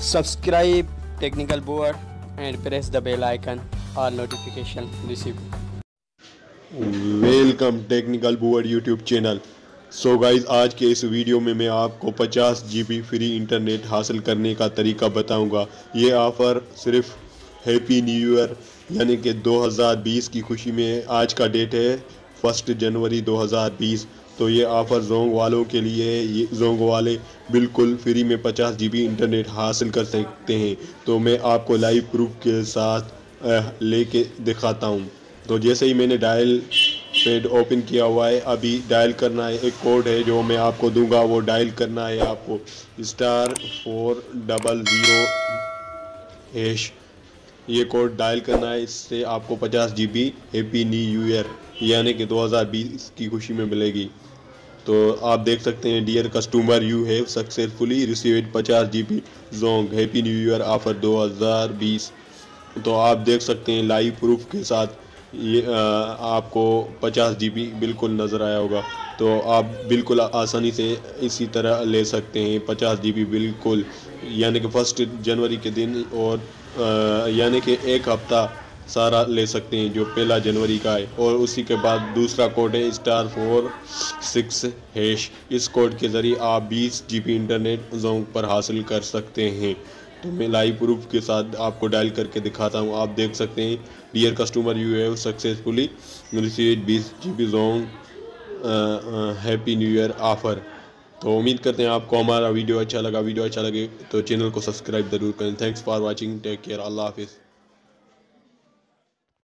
subscribe, technical board, and press the bell icon or notification receive welcome technical board YouTube channel so guys आज के इस video में मैं आपको 50 GB free internet हासिल करने का तरीका बताऊँगा। ये ऑफ़र सिर्फ़ हैप्पी न्यू ईयर यानी कि 2020 की खुशी में आज का डेट है फ़र्स्ट जनवरी 2020 तो ये ऑफ़र जोंग वालों के लिए, ये जोंग वाले बिल्कुल फ्री में 50 जीबी इंटरनेट हासिल कर सकते हैं। तो मैं आपको लाइव प्रूफ के साथ लेके दिखाता हूँ। तो जैसे ही मैंने डायल पेड ओपन किया हुआ है, अभी डायल करना है, एक कोड है जो मैं आपको दूँगा, वो डायल करना है आपको। Star four double zero hash ये कोड डायल करना है, इससे आपको 50 G B happy new year यानी कि 2020 की खुशी में मिलेगी। तो आप देख सकते हैं dear customer you have successfully received 50 G B Jong happy new year offer 2020 तो आप देख सकते हैं लाइव प्रूफ के साथ ये आ, आपको 50 जीबी बिल्कुल नज़र आया होगा. तो आप बिल्कुल आसानी से इसी तरह ले सकते हैं 50 जीबी बिल्कुल. यानी कि फ़र्स्ट जनवरी के दिन और यानी कि एक हफ़्ता सारा ले सकते हैं, जो पहला जनवरी का है। और उसी के बाद दूसरा कोड है, स्टार फोर सिक्स हैश। इस कोड के ज़रिए आप 20 जीबी इंटरनेट जोन पर हासिल कर सकते हैं। तो मैं लाइव प्रूफ के साथ आपको डायल करके दिखाता हूँ। आप देख सकते हैं dear customer you have successfully receive बीस जी बी जोन हैप्पी न्यू ईयर ऑफ़र तो उम्मीद करते हैं आपको हमारा वीडियो अच्छा लगा। वीडियो अच्छा लगे तो चैनल को सब्सक्राइब ज़रूर करें। Thanks for watching take care अल्लाह हाफिज़।